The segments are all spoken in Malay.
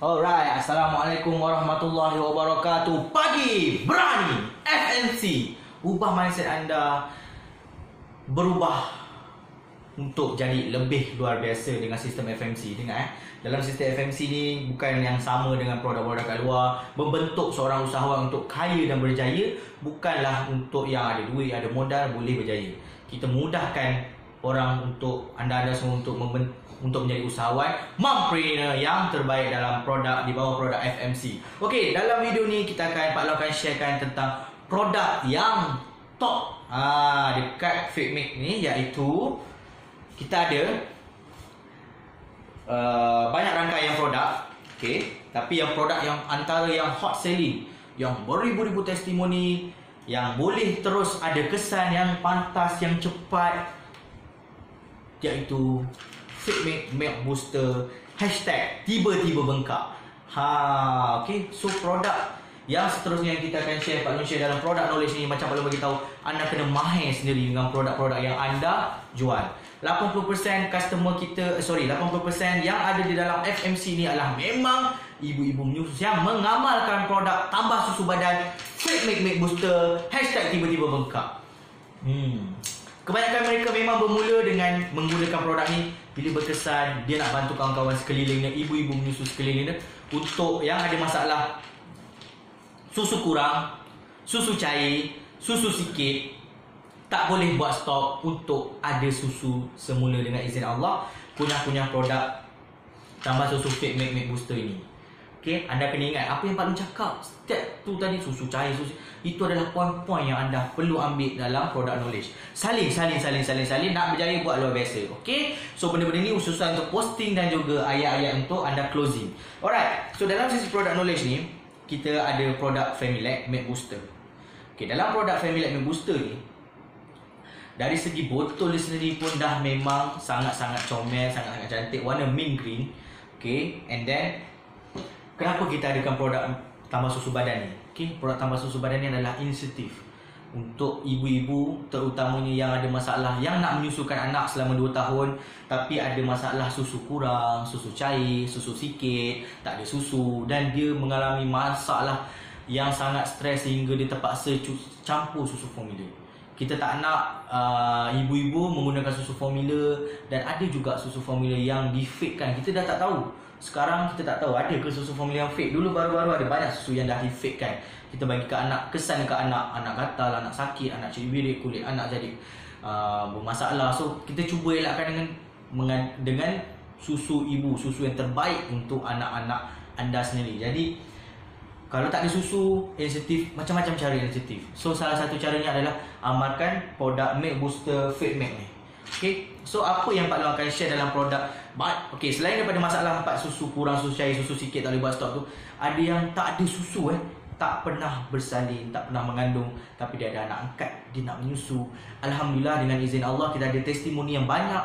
Alright, Assalamualaikum warahmatullahi wabarakatuh. Pagi berani FNC Ubah mindset anda Berubah Untuk jadi lebih luar biasa Dengan sistem FMC Dengar eh? Dalam sistem FMC ni Bukan yang sama dengan produk-produk kat luar. Membentuk seorang usahawan untuk kaya dan berjaya Bukanlah untuk yang ada duit, ada modal Boleh berjaya. Kita mudahkan orang untuk anda-anda semua untuk membentuk untuk menjadi usahawan mompreneur yang terbaik dalam produk di bawah produk FMC. Okey, dalam video ni kita akan Pak Lau akan sharekan tentang produk yang top ah dekat Fitmate ni iaitu kita ada uh, banyak rangkaian produk. Okey, tapi yang produk yang antara yang hot selling yang beribu-ribu testimoni yang boleh terus ada kesan yang pantas yang cepat iaitu Fitmate Milk Booster. Hashtag tiba-tiba bengkak. Ha, okay. So produk yang seterusnya yang kita akan share Pak share dalam produk knowledge ni Macam Pak Long beritahu Anda kena mahir sendiri dengan produk-produk yang anda jual. 80% customer kita eh, Sorry 80% yang ada di dalam FMC ni adalah memang Ibu-ibu menyusu yang mengamalkan produk tambah susu badan Fitmate Milk Booster Hashtag tiba-tiba bengkak. Hmm. Kebanyakan mereka memang bermula dengan menggunakan produk ni bila berkesan dia nak bantu kawan-kawan sekelilingnya, ibu-ibu menyusu sekelilingnya untuk yang ada masalah susu kurang, susu cair, susu sikit tak boleh buat stok untuk ada susu semula dengan izin Allah punya-punya produk tambah susu fit make make booster ini Okay, anda kena ingat apa yang Long cakap Step tu tadi susu cair susu Itu adalah poin-poin yang anda perlu ambil dalam produk knowledge. Saling, saling, saling, saling, saling Nak berjaya buat luar biasa Okay, so benda-benda ni khususnya untuk posting dan juga ayat-ayat untuk anda closing. Alright, so dalam sisi produk knowledge ni Kita ada produk Familac Milk Booster. Okay, dalam produk Familac Milk Booster ni dari segi botol dia sendiri pun dah memang sangat-sangat comel, sangat-sangat cantik Warna mint green Okay, and then Kenapa kita adakan produk tambah susu badan ni? Okay, produk tambah susu badan ni adalah inisiatif untuk ibu-ibu terutamanya yang ada masalah yang nak menyusukan anak selama 2 tahun tapi ada masalah susu kurang, susu cair, susu sikit, tak ada susu dan dia mengalami masalah yang sangat stres sehingga dia terpaksa campur susu formula. Kita tak nak uh, ibu-ibu menggunakan susu formula dan ada juga susu formula yang di-fakekan. Kita dah tak tahu sekarang kita tak tahu ada ke susu formula yang fake. Dulu baru-baru ada banyak susu yang dah di fake kan. Kita bagi ke anak, kesan ke anak, anak gatal, anak sakit, anak ciri birik, kulit anak jadi uh, bermasalah. So kita cuba elakkan dengan dengan susu ibu, susu yang terbaik untuk anak-anak anda sendiri. Jadi kalau tak ada susu, inisiatif macam-macam cara inisiatif. So salah satu caranya adalah amalkan produk Milk Booster Fit Milk ni. Okay, so apa yang Pak Long akan share dalam produk? Okay, selain daripada masalah empat susu kurang, susu cair, susu sikit tak boleh buat stok tu Ada yang tak ada susu eh? Tak pernah bersalin, tak pernah mengandung Tapi dia ada anak angkat, dia nak menyusu. Alhamdulillah dengan izin Allah kita ada testimoni yang banyak.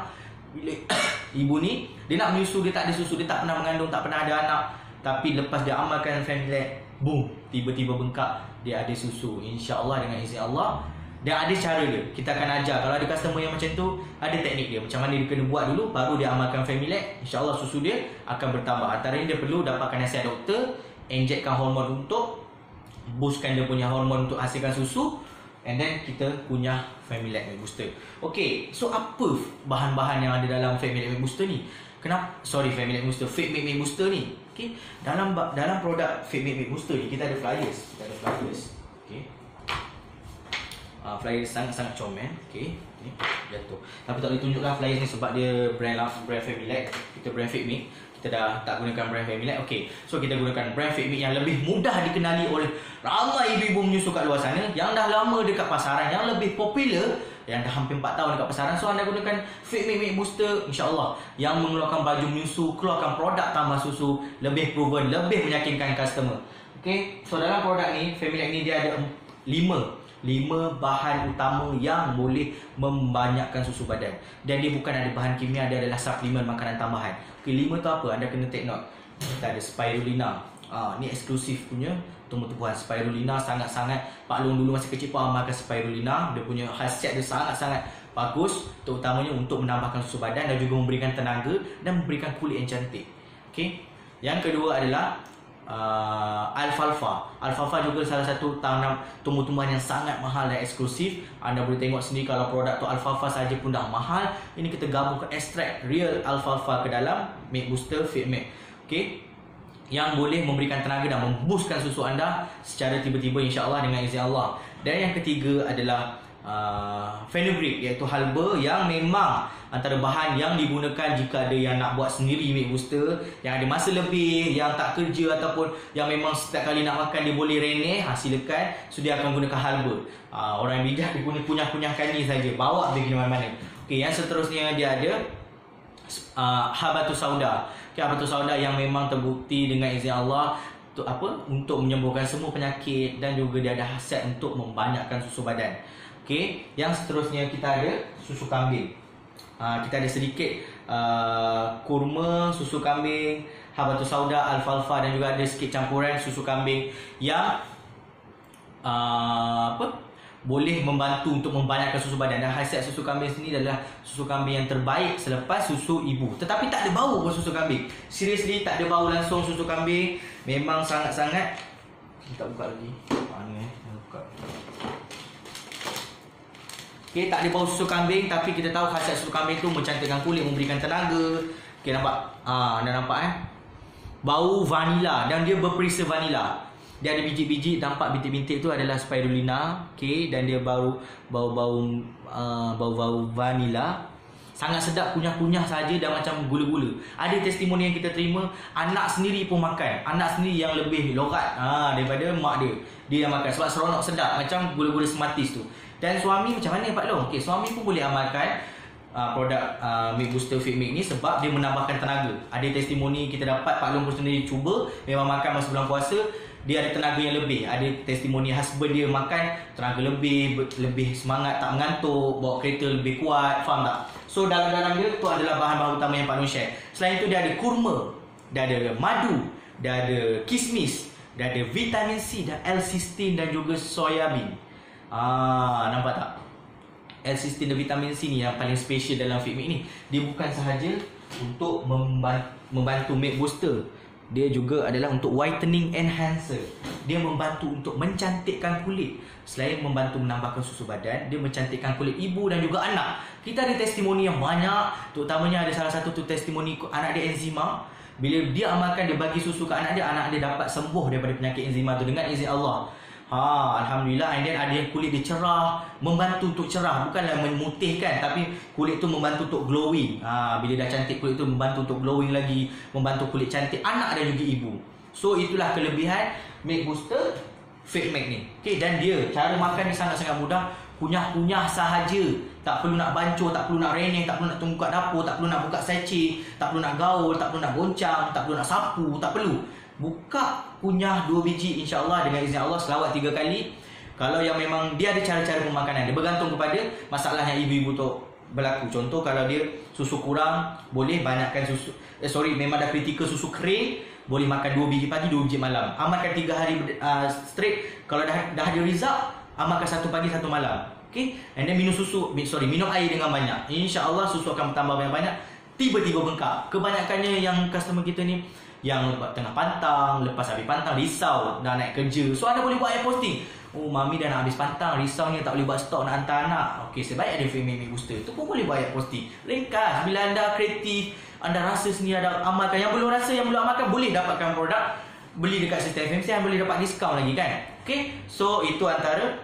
Bila ibu ni, dia nak menyusu, dia tak ada susu Dia tak pernah mengandung, tak pernah ada anak. Tapi lepas dia amalkan family Boom, tiba-tiba bengkak Dia ada susu. InsyaAllah dengan izin Allah dan ada cara dia. Kita akan ajar. Kalau ada customer yang macam tu Ada teknik dia. Macam mana dia kena buat dulu Baru dia amalkan Familac InsyaAllah susu dia Akan bertambah. Antara dia perlu Dapatkan nasihat doktor Injectkan hormon untuk Boostkan dia punya hormon Untuk hasilkan susu And then kita punya Familac Milk Booster. Okay So apa bahan-bahan yang ada dalam Familac Milk Booster ni? Kenapa? Sorry Familac Milk Booster. Fake Milk Booster ni. Okay Dalam dalam produk Fake Milk Booster ni Kita ada flyers. Kita ada flyers uh, flyer sangat-sangat comel okey ni jatuh. Tapi tak boleh tunjukkan flyer ni sebab dia brand lah brand Familac kita brand Fit Me kita dah tak gunakan brand Familac okey. So kita gunakan brand Fit Me yang lebih mudah dikenali oleh ramai ibu-ibu menyusu kat luar sana yang dah lama dekat pasaran yang lebih popular yang dah hampir 4 tahun dekat pasaran. So anda gunakan Fit Me Milk Booster insyaallah yang mengeluarkan baju menyusu keluarkan produk tambah susu lebih proven lebih meyakinkan customer. Okey so dalam produk ni Familac ni dia ada 5 lima bahan utama yang boleh membanyakkan susu badan. Dan dia bukan ada bahan kimia dia adalah suplemen makanan tambahan. Okey lima tu apa? Anda kena take note. Kita ada spirulina. Ah ni eksklusif punya tumbuh-tumbuhan. Spirulina sangat-sangat. Pak Long dulu masih kecil pun amalkan spirulina. Dia punya khasiat dia sangat-sangat bagus terutamanya untuk menambahkan susu badan dan juga memberikan tenaga dan memberikan kulit yang cantik. Okey Yang kedua adalah uh, alfalfa. Alfalfa juga salah satu tanam tumbuh-tumbuhan yang sangat mahal dan eksklusif. Anda boleh tengok sendiri kalau produk tu alfalfa saja pun dah mahal. Ini kita gabungkan ekstrak real alfalfa ke dalam Make Booster Fit Make. Okey. Yang boleh memberikan tenaga dan memboostkan susu anda secara tiba-tiba insya-Allah dengan izin Allah. Dan yang ketiga adalah uh, fenugreek iaitu halba yang memang antara bahan yang digunakan jika ada yang nak buat sendiri milk booster yang ada masa lebih yang tak kerja ataupun yang memang setiap kali nak makan dia boleh reneh ha, silakan. So dia akan gunakan halba. Uh, orang bijak dia guna kunyah-kunyahkan ni saja. Bawa pergi mana-mana. Okay, yang seterusnya dia ada uh, habatus sauda. Okay, habatus sauda yang memang terbukti dengan izin Allah untuk apa untuk menyembuhkan semua penyakit dan juga dia ada khasiat untuk membanyakkan susu badan Okey, yang seterusnya kita ada susu kambing. Uh, kita ada sedikit uh, kurma, susu kambing, habatus sauda, alfalfa dan juga ada sikit campuran susu kambing yang uh, apa? Boleh membantu untuk membanyakkan susu badan. Dan khasiat susu kambing sini adalah susu kambing yang terbaik selepas susu ibu. Tetapi tak ada bau pun susu kambing. Seriously tak ada bau langsung susu kambing. Memang sangat-sangat. Kita buka lagi. Mana eh? Buka. Okay, tak ada bau susu kambing tapi kita tahu khasiat susu kambing tu mencantikkan kulit, memberikan tenaga. Okay, nampak? Ah, anda nampak eh? Bau vanila. Dan dia berperisa vanila. Dia ada biji-biji, nampak bintik-bintik tu adalah spirulina. Okay, dan dia bau bau-bau uh, bau-bau vanila. Sangat sedap kunyah-kunyah saja dan macam gula-gula. Ada testimoni yang kita terima, anak sendiri pun makan. Anak sendiri yang lebih lorat ha, daripada mak dia. Dia yang makan sebab seronok sedap macam gula-gula smarties tu. Dan suami macam mana Pak Long? Okey, suami pun boleh amalkan uh, produk uh, Milk Booster Fit Milk ni sebab dia menambahkan tenaga. Ada testimoni kita dapat Pak Long pun sendiri cuba memang makan masa bulan puasa dia ada tenaga yang lebih. Ada testimoni husband dia makan tenaga lebih, lebih semangat, tak mengantuk, bawa kereta lebih kuat, faham tak? So dalam-dalam dia tu adalah bahan-bahan utama yang Long share. Selain itu dia ada kurma, dia ada madu, dia ada kismis, dia ada vitamin C dan L-cysteine dan juga soya bean. Ah, nampak tak? L-cysteine dan vitamin C ni yang paling special dalam Fit Milk ni. Dia bukan sahaja untuk membantu milk booster. Dia juga adalah untuk whitening enhancer. Dia membantu untuk mencantikkan kulit. Selain membantu menambahkan susu badan, dia mencantikkan kulit ibu dan juga anak. Kita ada testimoni yang banyak. Terutamanya ada salah satu tu testimoni anak dia enzima. Bila dia amalkan, dia bagi susu ke anak dia, anak dia dapat sembuh daripada penyakit enzima tu dengan izin Allah. Ha, alhamdulillah and then ada yang kulit dia cerah, membantu untuk cerah, bukanlah memutihkan tapi kulit tu membantu untuk glowing. Ha, bila dah cantik kulit tu membantu untuk glowing lagi, membantu kulit cantik anak dan juga ibu. So itulah kelebihan Make Booster Fit Make ni. Okey dan dia cara makan ni sangat-sangat mudah. Kunyah-kunyah sahaja. Tak perlu nak bancuh, tak perlu nak reneng, tak perlu nak tunggu kat dapur, tak perlu nak buka sachet, tak perlu nak gaul, tak perlu nak goncang, tak perlu nak sapu, tak perlu. Buka kunyah dua biji insyaAllah dengan izin Allah selawat tiga kali. Kalau yang memang dia ada cara-cara pemakanan, dia bergantung kepada masalah yang ibu-ibu tu berlaku. Contoh kalau dia susu kurang, boleh banyakkan susu. Eh, sorry, memang dah kritikal susu kering, boleh makan dua biji pagi, dua biji malam. Amalkan tiga hari uh, straight. Kalau dah dah ada result, amalkan satu pagi, satu malam. Okay? And then minum susu, sorry, minum air dengan banyak. InsyaAllah susu akan bertambah banyak-banyak. Tiba-tiba bengkak. Kebanyakannya yang customer kita ni, yang tengah pantang, lepas habis pantang risau dah naik kerja. So anda boleh buat air posting. Oh mami dah nak habis pantang, risaunya tak boleh buat stok nak hantar anak. Okey, sebaik ada mimi booster. Tu pun boleh buat air posting. Ringkas bila anda kreatif, anda rasa sendiri ada amalkan. Yang belum rasa, yang belum amalkan boleh dapatkan produk beli dekat sistem FMC yang boleh dapat diskaun lagi kan. Okey. So itu antara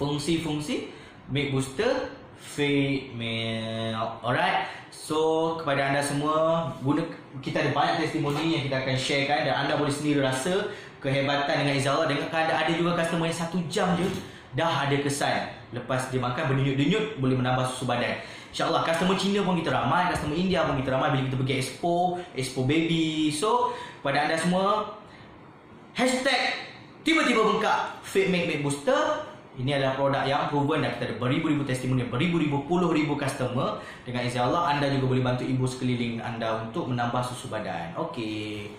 fungsi-fungsi make booster free meal. Alright. So kepada anda semua guna kita ada banyak testimoni yang kita akan sharekan dan anda boleh sendiri rasa kehebatan dengan Izz dengan ada ada juga customer yang satu jam je dah ada kesan lepas dia makan berdenyut-denyut boleh menambah susu badan. InsyaAllah customer Cina pun kita ramai, customer India pun kita ramai bila kita pergi expo, expo baby. So, pada anda semua, hashtag tiba-tiba bengkak Fit Make Make Booster ini adalah produk yang proven dan kita ada beribu-ribu testimoni, beribu-ribu, puluh-ribu customer. Dengan izin Allah, anda juga boleh bantu ibu sekeliling anda untuk menambah susu badan. Okey.